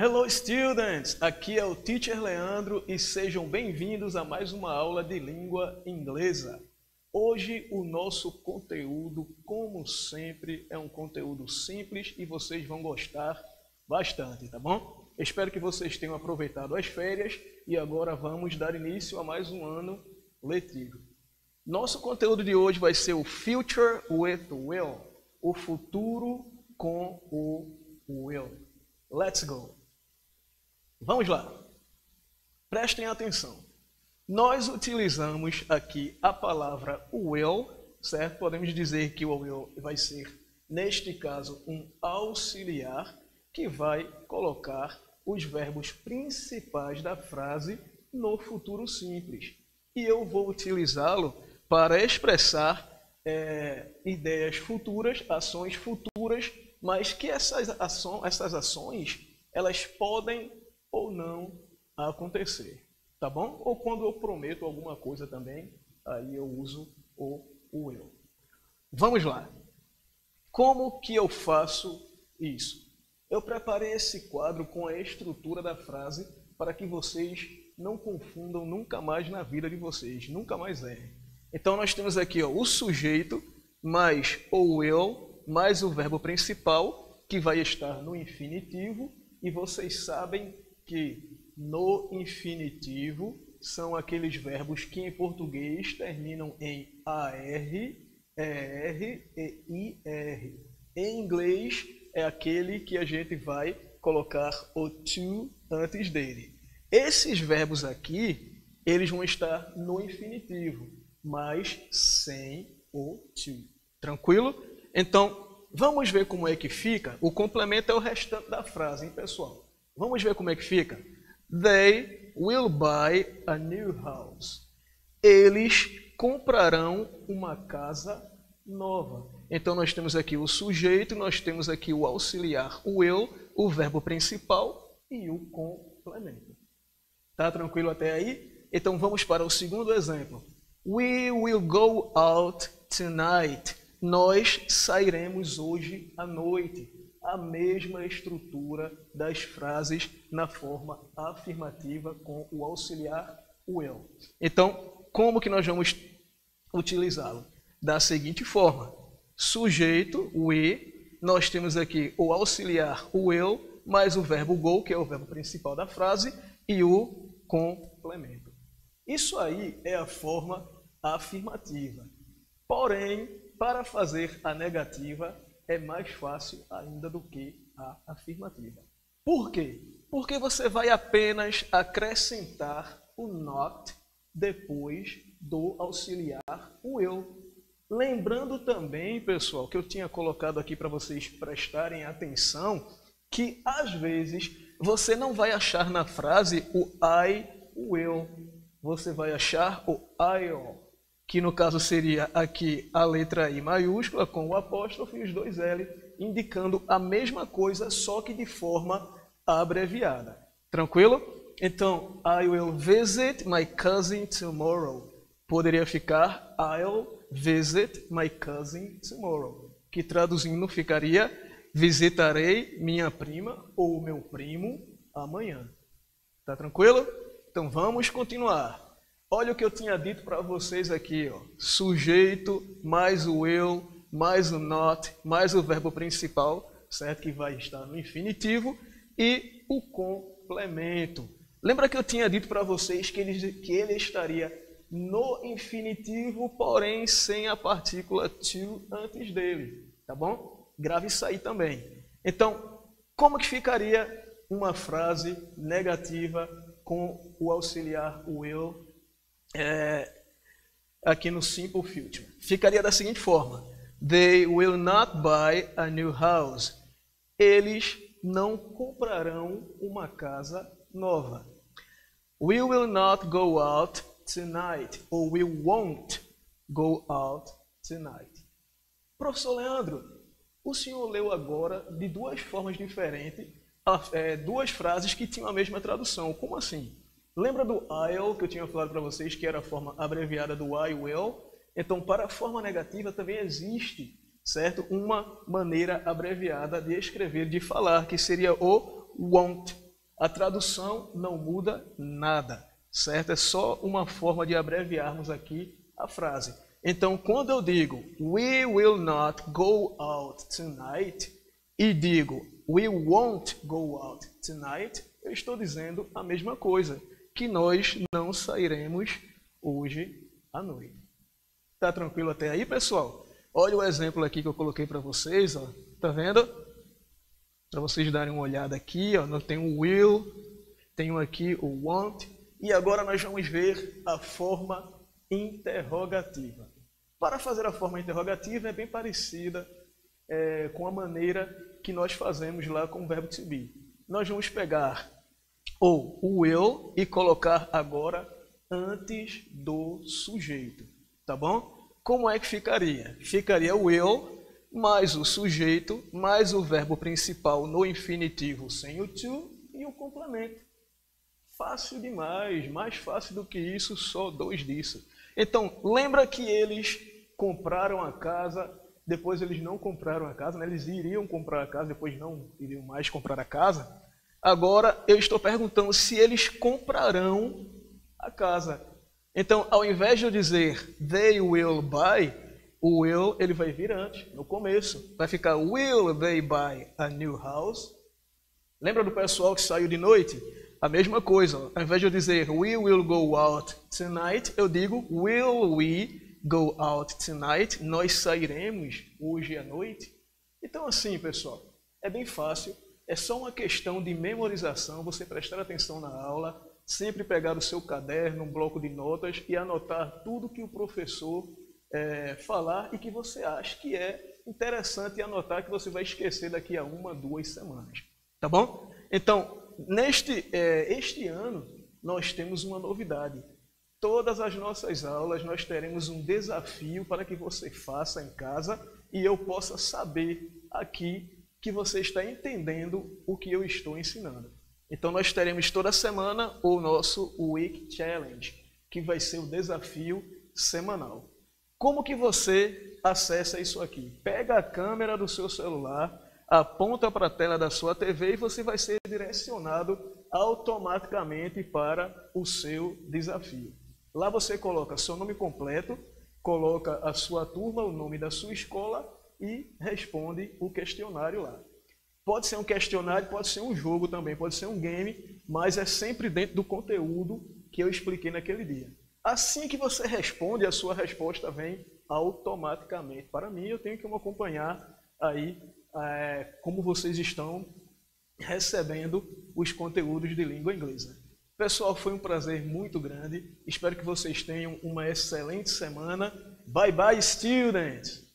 Hello students, aqui é o Teacher Leandro e sejam bem-vindos a mais uma aula de língua inglesa. Hoje o nosso conteúdo, como sempre, é um conteúdo simples e vocês vão gostar bastante, tá bom? Espero que vocês tenham aproveitado as férias e agora vamos dar início a mais um ano letivo. Nosso conteúdo de hoje vai ser o Future with Will, o futuro com o Will. Let's go! Vamos lá. Prestem atenção. Nós utilizamos aqui a palavra will, certo? Podemos dizer que o will vai ser, neste caso, um auxiliar que vai colocar os verbos principais da frase no futuro simples. E eu vou utilizá-lo para expressar é, ideias futuras, ações futuras, mas que essas, essas ações elas podem ou não acontecer, tá bom? Ou quando eu prometo alguma coisa também, aí eu uso o, o eu. Vamos lá. Como que eu faço isso? Eu preparei esse quadro com a estrutura da frase para que vocês não confundam nunca mais na vida de vocês, nunca mais errem. Então nós temos aqui ó, o sujeito mais o eu mais o verbo principal que vai estar no infinitivo e vocês sabem que no infinitivo são aqueles verbos que em português terminam em AR, ER e IR. Em inglês é aquele que a gente vai colocar o to antes dele. Esses verbos aqui, eles vão estar no infinitivo, mas sem o to. Tranquilo? Então, vamos ver como é que fica. O complemento é o restante da frase, hein, pessoal? Vamos ver como é que fica. They will buy a new house. Eles comprarão uma casa nova. Então nós temos aqui o sujeito, nós temos aqui o auxiliar, o eu, o verbo principal e o complemento. Tá tranquilo até aí? Então vamos para o segundo exemplo. We will go out tonight. Nós sairemos hoje à noite a mesma estrutura das frases na forma afirmativa com o auxiliar will. Então, como que nós vamos utilizá-lo? Da seguinte forma: sujeito, we, nós temos aqui o auxiliar will mais o verbo go, que é o verbo principal da frase, e o complemento. Isso aí é a forma afirmativa. Porém, para fazer a negativa, é mais fácil ainda do que a afirmativa. Por quê? Porque você vai apenas acrescentar o not depois do auxiliar o eu. Lembrando também, pessoal, que eu tinha colocado aqui para vocês prestarem atenção, que às vezes você não vai achar na frase o I, o eu. Você vai achar o I, que no caso seria aqui a letra I maiúscula com o apóstrofo e os dois L, indicando a mesma coisa, só que de forma abreviada. Tranquilo? Então, I will visit my cousin tomorrow. Poderia ficar I'll visit my cousin tomorrow, que traduzindo ficaria visitarei minha prima ou meu primo amanhã. Tá tranquilo? Então vamos continuar. Olha o que eu tinha dito para vocês aqui, ó. Sujeito mais o eu, mais o not, mais o verbo principal, certo? Que vai estar no infinitivo e o complemento. Lembra que eu tinha dito para vocês que ele, que ele estaria no infinitivo, porém sem a partícula to antes dele, tá bom? Grave isso aí também. Então, como que ficaria uma frase negativa com o auxiliar will é, aqui no Simple Future. Ficaria da seguinte forma: They will not buy a new house. Eles não comprarão uma casa nova. We will not go out tonight. Ou we won't go out tonight. Professor Leandro, o senhor leu agora de duas formas diferentes é, duas frases que tinham a mesma tradução. Como assim? Lembra do I'll que eu tinha falado para vocês que era a forma abreviada do I will? Então, para a forma negativa também existe, certo? Uma maneira abreviada de escrever, de falar, que seria o won't. A tradução não muda nada, certo? É só uma forma de abreviarmos aqui a frase. Então, quando eu digo we will not go out tonight e digo we won't go out tonight, eu estou dizendo a mesma coisa, que nós não sairemos hoje à noite. Tá tranquilo até aí, pessoal? Olha o exemplo aqui que eu coloquei para vocês, ó. Tá vendo? Para vocês darem uma olhada aqui, ó, nós tem o will, tenho aqui o want, e agora nós vamos ver a forma interrogativa. Para fazer a forma interrogativa é bem parecida é, com a maneira que nós fazemos lá com o verbo to be. Nós vamos pegar ou o will e colocar agora antes do sujeito, tá bom? Como é que ficaria? Ficaria o will mais o sujeito, mais o verbo principal no infinitivo sem o to e o complemento. Fácil demais, mais fácil do que isso, só dois disso. Então, lembra que eles compraram a casa, depois eles não compraram a casa, né? eles iriam comprar a casa, depois não iriam mais comprar a casa. Agora eu estou perguntando se eles comprarão a casa. Então, ao invés de eu dizer they will buy, o will ele vai vir antes, no começo. Vai ficar will they buy a new house? Lembra do pessoal que saiu de noite? A mesma coisa. Ao invés de eu dizer we will go out tonight, eu digo will we go out tonight? Nós sairemos hoje à noite? Então assim, pessoal, é bem fácil. É só uma questão de memorização, você prestar atenção na aula, sempre pegar o seu caderno, um bloco de notas e anotar tudo que o professor é, falar e que você acha que é interessante anotar que você vai esquecer daqui a uma, duas semanas. Tá bom? Então, neste é, este ano, nós temos uma novidade. Todas as nossas aulas nós teremos um desafio para que você faça em casa e eu possa saber aqui que você está entendendo o que eu estou ensinando. Então nós teremos toda semana o nosso Week Challenge, que vai ser o desafio semanal. Como que você acessa isso aqui? Pega a câmera do seu celular, aponta para a tela da sua TV e você vai ser direcionado automaticamente para o seu desafio. Lá você coloca seu nome completo, coloca a sua turma, o nome da sua escola e responde o questionário lá. Pode ser um questionário, pode ser um jogo também, pode ser um game, mas é sempre dentro do conteúdo que eu expliquei naquele dia. Assim que você responde, a sua resposta vem automaticamente. Para mim, eu tenho que me acompanhar aí é, como vocês estão recebendo os conteúdos de língua inglesa. Pessoal, foi um prazer muito grande. Espero que vocês tenham uma excelente semana. Bye bye, students!